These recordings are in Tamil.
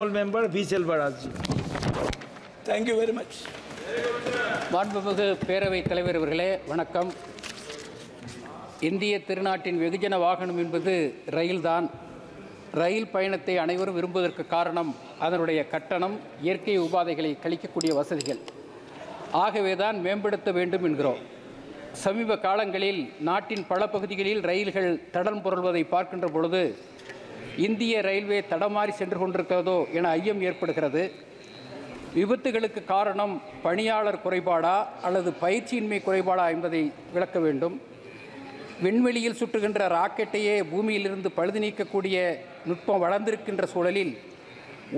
Honorable member V. Selvaraj. Thank you very much. மாண்புமிகு பேரவைத் தலைவர் அவர்களே வணக்கம் இந்திய திருநாட்டின் வெகுஜன வாகனம் என்பது ரயில்தான் ரயில் பயணத்தை அனைவரும் விரும்புவதற்கு காரணம் அதனுடைய கட்டணம் இயற்கை உபாதைகளை கழிக்கக்கூடிய வசதிகள் ஆகவே தான் மேம்படுத்த வேண்டும் என்கிறோம் சமீப காலங்களில் நாட்டின் பல பகுதிகளில் ரயில்கள் தடம் புரள்வதை பார்க்கின்ற பொழுது இந்திய ரயில்வே தடமாறி சென்று கொண்டிருக்கிறதோ என ஐயம் ஏற்படுகிறது. விபத்துகளுக்கு காரணம் பணியாளர் குறைபாடா அல்லது பயிற்சியின்மை குறைபாடா என்பதை விளக்க வேண்டும். விண்வெளியில் சுற்றுகின்ற ராக்கெட்டையே பூமியிலிருந்து பழுது நீக்கக்கூடிய நுட்பம் வளர்ந்திருக்கின்ற சூழலில்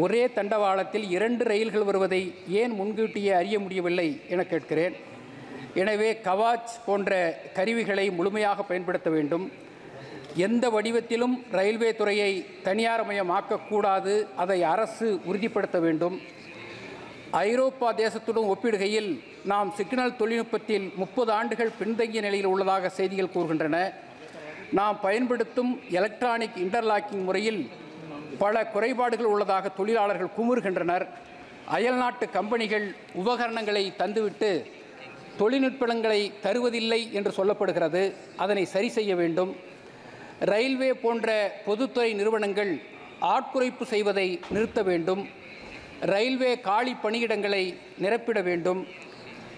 ஒரே தண்டவாளத்தில் இரண்டு ரயில்கள் வருவதை ஏன் முன்கூட்டியே அறிய முடியவில்லை என கேட்கிறேன். எனவே கவாச் போன்ற கருவிகளை முழுமையாக பயன்படுத்த வேண்டும். எந்த வடிவத்திலும் ரயில்வே துறையை தனியார்மயமாக்கக்கூடாது. அதை அரசு உறுதிப்படுத்த வேண்டும். ஐரோப்பா தேசத்துடன் ஒப்பிடுகையில் நாம் சிக்னல் தொழில்நுட்பத்தில் முப்பது ஆண்டுகள் பின்தங்கிய நிலையில் உள்ளதாக செய்திகள் கூறுகின்றன. நாம் பயன்படுத்தும் எலக்ட்ரானிக் இன்டர்லாக்கிங் முறையில் பல குறைபாடுகள் உள்ளதாக தொழிலாளர்கள் குமுறுகின்றனர். அயல்நாட்டு கம்பெனிகள் உபகரணங்களை தந்துவிட்டு தொழில்நுட்பங்களை தருவதில்லை என்று சொல்லப்படுகிறது. அதனை சரி செய்ய வேண்டும். ரயில்வே போன்ற பொதுத்துறை நிறுவனங்கள் ஆட்குறைப்பு செய்வதை நிறுத்த வேண்டும். ரயில்வே காலி பணியிடங்களை நிரப்பிட வேண்டும்.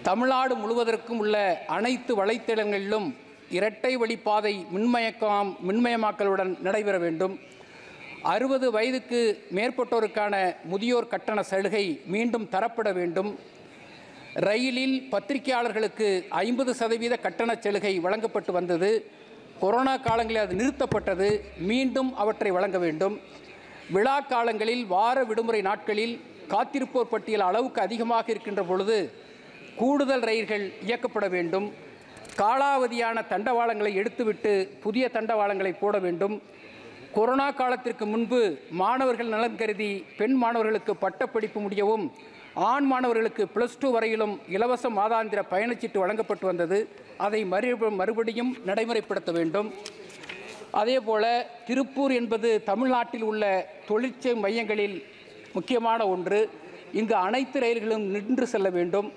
தமிழ்நாடு முழுவதற்கும் உள்ள அனைத்து வலைத்தளங்களிலும் இரட்டை வழிப்பாதை மின்மயக்கம் மின்மயமாக்கலுடன் நடைபெற வேண்டும். அறுபது வயதுக்கு மேற்பட்டோருக்கான முதியோர் கட்டண சலுகை மீண்டும் தரப்பட வேண்டும். ரயிலில் பத்திரிகையாளர்களுக்கு ஐம்பது சதவீத கட்டணச் சலுகை வழங்கப்பட்டு வந்தது. கொரோனா காலங்களில் அது நிறுத்தப்பட்டது. மீண்டும் அவற்றை வழங்க வேண்டும். விழா காலங்களில் வார விடுமுறை நாட்களில் காத்திருப்போர் பட்டியல் அளவுக்கு அதிகமாக இருக்கின்ற பொழுது கூடுதல் ரயில்கள் இயக்கப்பட வேண்டும். காலாவதியான தண்டவாளங்களை எடுத்துவிட்டு புதிய தண்டவாளங்களை போட வேண்டும். கொரோனா காலத்திற்கு முன்பு மாணவர்கள் நலன் கருதி பெண் மாணவர்களுக்கு பட்டப்படிப்பு முடியவும் ஆண் மாணவர்களுக்கு ப்ளஸ் டூ வரையிலும் இலவச மாதாந்திர பயணச்சீட்டு வழங்கப்பட்டு வந்தது. அதை மறு மறுபடியும் நடைமுறைப்படுத்த வேண்டும். அதேபோல திருப்பூர் என்பது தமிழ்நாட்டில் உள்ள தொழிற்சை மையங்களில் முக்கியமான ஒன்று. இங்கு அனைத்து ரயில்களும் நின்று செல்ல வேண்டும்.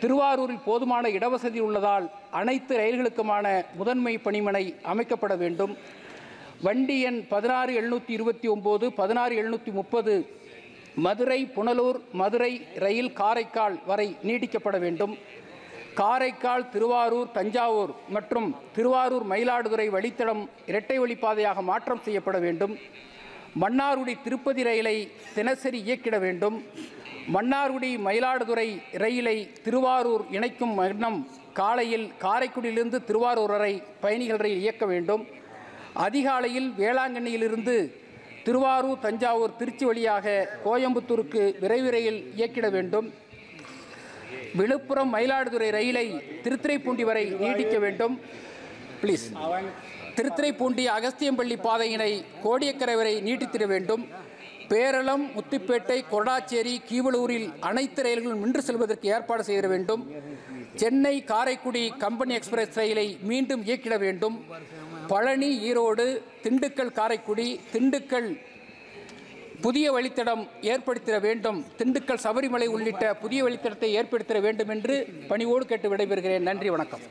திருவாரூரில் போதுமான இடவசதி உள்ளதால் அனைத்து ரயில்களுக்குமான முதன்மை பணிமனை அமைக்கப்பட வேண்டும். வண்டி எண் பதினாறு எழுநூற்றி இருபத்தி ஒம்பது பதினாறு எழுநூற்றி முப்பது மதுரை புனலூர் மதுரை ரயில் காரைக்கால் வரை நீட்டிக்கப்பட வேண்டும். காரைக்கால் திருவாரூர் தஞ்சாவூர் மற்றும் திருவாரூர் மயிலாடுதுறை வழித்தடம் இரட்டை வழிப்பாதையாக மாற்றம் செய்யப்பட வேண்டும். மன்னார்குடி திருப்பதி ரயிலை தினசரி இயக்கிட வேண்டும். மன்னார்குடி மயிலாடுதுறை ரயிலை திருவாரூர் இணைக்கும் வண்ணம் காலையில் காரைக்குடியிலிருந்து திருவாரூர் வரை பயணிகள் ரயில் இயக்க வேண்டும். அதிகாலையில் வேளாங்கண்ணியிலிருந்து திருவாரூர் தஞ்சாவூர் திருச்சி வழியாக கோயம்புத்தூருக்கு விரைவு ரயில் இயக்கிட வேண்டும். விழுப்புரம் மயிலாடுதுறை ரயிலை திருத்துறைப்பூண்டி வரை நீட்டிக்க வேண்டும். ப்ளீஸ் திருத்துறைப்பூண்டி அகஸ்தியம்பள்ளி பாதையினை கோடியக்கரை வரை நீட்டித்திட வேண்டும். பேரளம் முத்துப்பேட்டை கொடாச்சேரி கீவளூரில் அனைத்து ரயில்களும் நின்று செல்வதற்கு ஏற்பாடு செய்ய வேண்டும். சென்னை காரைக்குடி கம்பெனி எக்ஸ்பிரஸ் ரயிலை மீண்டும் இயக்கிட வேண்டும். பழனி ஈரோடு திண்டுக்கல் காரைக்குடி திண்டுக்கல் புதிய வழித்தடம் ஏற்படுத்திட வேண்டும். திண்டுக்கல் சபரிமலை உள்ளிட்ட புதிய வழித்தடத்தை ஏற்படுத்திட வேண்டும் என்று பணிவோடு கேட்டு விடைபெறுகிறேன். நன்றி வணக்கம்.